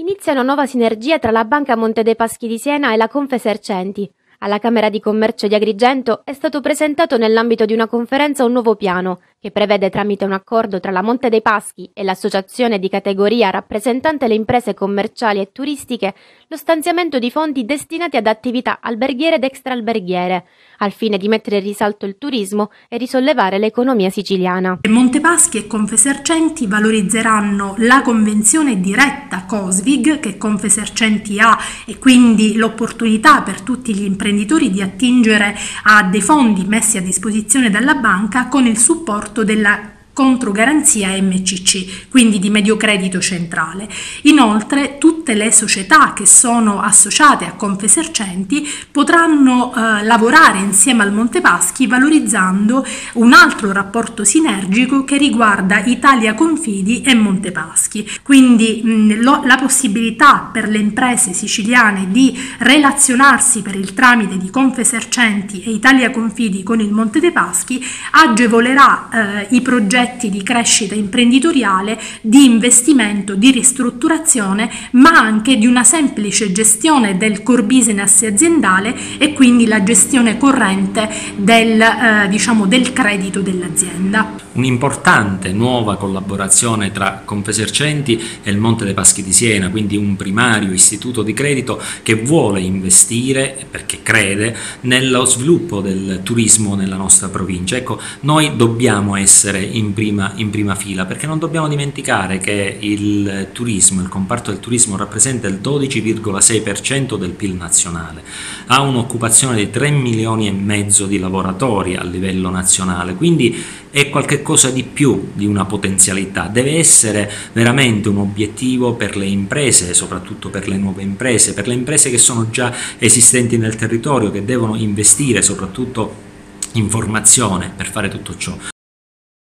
Inizia una nuova sinergia tra la Banca Monte dei Paschi di Siena e la Confesercenti. Alla Camera di Commercio di Agrigento è stato presentato nell'ambito di una conferenza un nuovo piano che prevede tramite un accordo tra la Monte dei Paschi e l'associazione di categoria rappresentante le imprese commerciali e turistiche lo stanziamento di fondi destinati ad attività alberghiere ed extraalberghiere, al fine di mettere in risalto il turismo e risollevare l'economia siciliana. Montepaschi e Confesercenti valorizzeranno la convenzione diretta COSVIG che Confesercenti ha e quindi l'opportunità per tutti gli imprenditori di attingere a dei fondi messi a disposizione dalla banca con il supporto supporto della controgaranzia MCC, quindi di medio credito centrale. Inoltre tutte le società che sono associate a Confesercenti potranno eh, lavorare insieme al Montepaschi valorizzando un altro rapporto sinergico che riguarda Italia Confidi e Montepaschi. Quindi mh, lo, la possibilità per le imprese siciliane di relazionarsi per il tramite di Confesercenti e Italia Confidi con il Monte dei Paschi agevolerà eh, i progetti progetti di crescita imprenditoriale, di investimento, di ristrutturazione, ma anche di una semplice gestione del core business aziendale e quindi la gestione corrente del, eh, diciamo, del credito dell'azienda. Un'importante nuova collaborazione tra Confesercenti e il Monte dei Paschi di Siena, quindi un primario istituto di credito che vuole investire, perché crede, nello sviluppo del turismo nella nostra provincia. Ecco, noi dobbiamo essere in prima, in prima fila, perché non dobbiamo dimenticare che il turismo, il comparto del turismo rappresenta il 12,6% del PIL nazionale, ha un'occupazione di 3 milioni e mezzo di lavoratori a livello nazionale, quindi è qualcosa di più di una potenzialità, deve essere veramente un obiettivo per le imprese, soprattutto per le nuove imprese, per le imprese che sono già esistenti nel territorio, che devono investire soprattutto in formazione per fare tutto ciò.